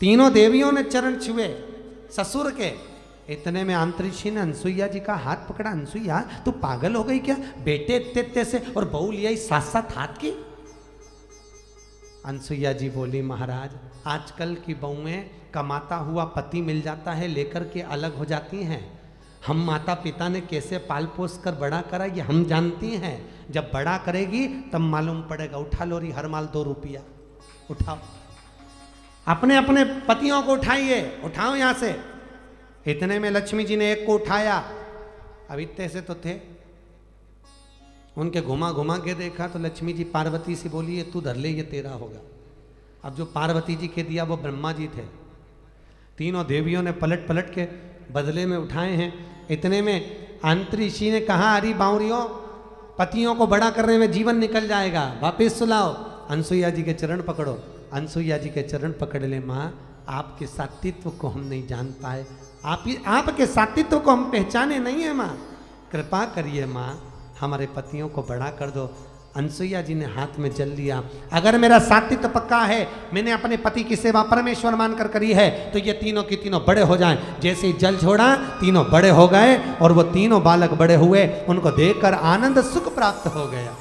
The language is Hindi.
तीनों देवियों ने चरण छुए, ससुर के। इतने में आंतरिक्षी ने अनसुईया जी का हाथ पकड़ा। अनसुईया, तू पागल हो गई क्या? बेटे इतने इतने से, और बहू लिया साथ साथ हाथ की? अनसुईया जी बोली, महाराज, आजकल की बहुएँ कमाता हुआ पति मिल जाता है, लेकर के अलग हो जाती हैं। हम माता पिता ने कैसे पाल पोस कर बड़ा करा, ये हम जानती हैं। जब बड़ा करेगी, तब मालूम पड़ेगा, उठा लो रही हर माल दो रुपया। उठाओ। अपने अपने पतियों को उठाइए। उठाओ यहाँ से। इतने में लक्ष्मी जी ने एक को उठाया। अब इतने से तो थे। उनके घुमा घुमा के देखा तो लक्ष्मी जी पार्वती से बोली, ये तू धर ले, ये तेरा होगा। अब जो पार्वती जी के दिया वो ब्रह्मा जी थे। तीनों देवियों ने पलट पलट के बदले में उठाए हैं। इतने में अंतरिषि ने कहा, अरे बावरियों पतियों को बड़ा करने में जीवन निकल जाएगा। वापिस सुलाओ। अनसुईया जी के चरण पकड़ो। अनसुईया जी के चरण पकड़ ले माँ, आपके सातित्व को हम नहीं जान पाए। आप ही आपके सातित्व को हम पहचाने नहीं है माँ। कृपा करिए माँ, हमारे पतियों को बड़ा कर दो। अनसुईया जी ने हाथ में जल लिया। अगर मेरा सातित्व पक्का है, मैंने अपने पति की सेवा परमेश्वर मानकर करी है तो ये तीनों की तीनों बड़े हो जाएँ। जैसे ही जल छोड़ा, तीनों बड़े हो गए और वो तीनों बालक बड़े हुए। उनको देखकर आनंद सुख प्राप्त हो गया।